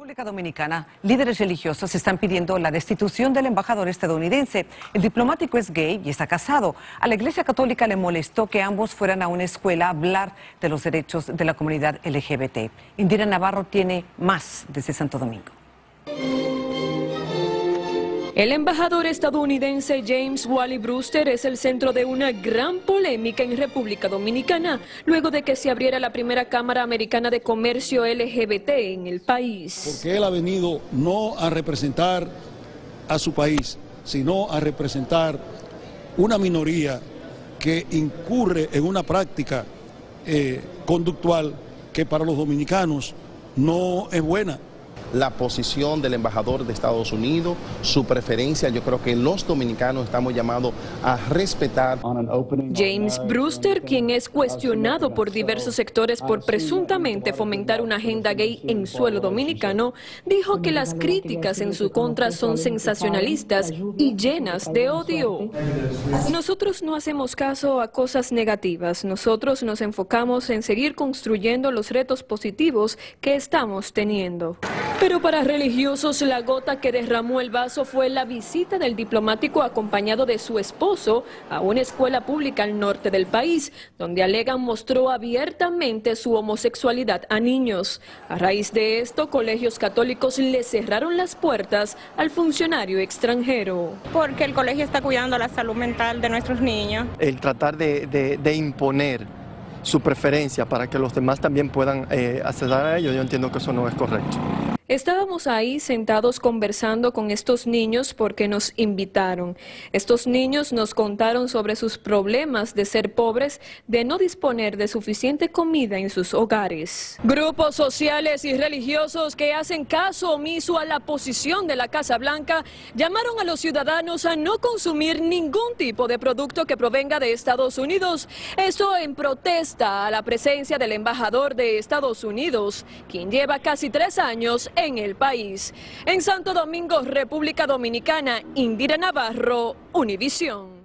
República Dominicana, líderes religiosos están pidiendo la destitución del embajador estadounidense. El diplomático es gay y está casado. A la Iglesia Católica le molestó que ambos fueran a una escuela a hablar de los derechos de la comunidad LGBT. Indira Navarro tiene más desde Santo Domingo. El embajador estadounidense James Wally Brewster es el centro de una gran polémica en República Dominicana, luego de que se abriera la primera Cámara Americana de Comercio LGBT en el país. Porque él ha venido no a representar a su país, sino a representar una minoría que incurre en una práctica eh, conductual que para los dominicanos no es buena la posición del embajador de Estados Unidos, su preferencia, yo creo que los dominicanos estamos llamados a respetar. James Brewster, quien es cuestionado por diversos sectores por presuntamente fomentar una agenda gay en suelo dominicano, dijo que las críticas en su contra son sensacionalistas y llenas de odio. Nosotros no hacemos caso a cosas negativas, nosotros nos enfocamos en seguir construyendo los retos positivos que estamos teniendo. Pero para religiosos la gota que derramó el vaso fue la visita del diplomático acompañado de su esposo a una escuela pública al norte del país, donde alegan mostró abiertamente su homosexualidad a niños. A raíz de esto, colegios católicos le cerraron las puertas al funcionario extranjero. Porque el colegio está cuidando la salud mental de nuestros niños. El tratar de, imponer su preferencia para que los demás también puedan eh, acceder a ello, yo entiendo que eso no es correcto. Estábamos ahí sentados conversando con estos niños porque nos invitaron. Estos niños nos contaron sobre sus problemas de ser pobres, de no disponer de suficiente comida en sus hogares. Grupos sociales y religiosos que hacen caso omiso a la posición de la Casa Blanca llamaron a los ciudadanos a no consumir ningún tipo de producto que provenga de Estados Unidos. Esto en protesta a la presencia del embajador de Estados Unidos, quien lleva casi tres años en el país. En Santo Domingo, República Dominicana, Indira Navarro, Univisión.